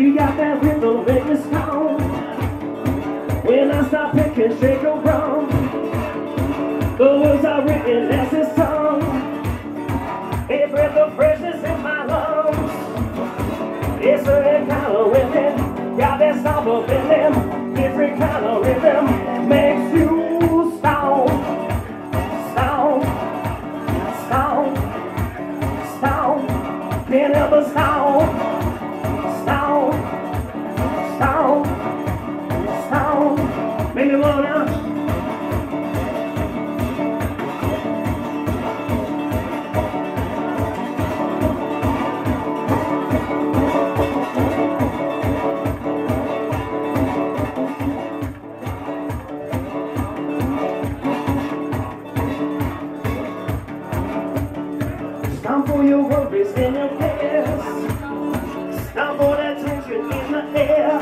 She got that rhythm in this sound. When I start picking, shake around. The words are written as a song. They breath of freshness in my lungs. It's a color with them. Got that samba in them. Different kind of rhythm Makes you sound. Sound. Sound. Sound. Can't help a sound. Time for your worries and your cares. Time for that tension in the air.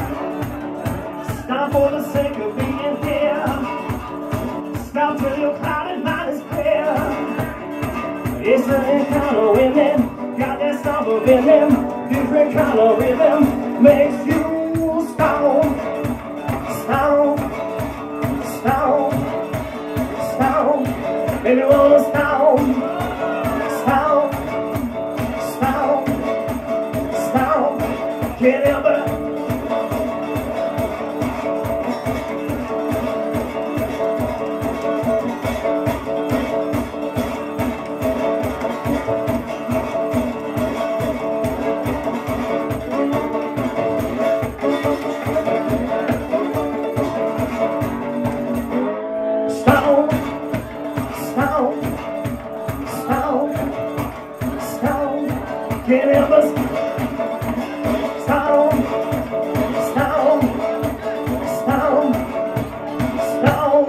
Stop for the sake of being A kind of women, got that stomp of in them. Different kind of rhythm makes you stomp, stomp, stomp, stomp. Baby, wanna stomp, stomp, stomp, stomp. Can't help it. Can't help us. Stop. Stop. Stop. Stop.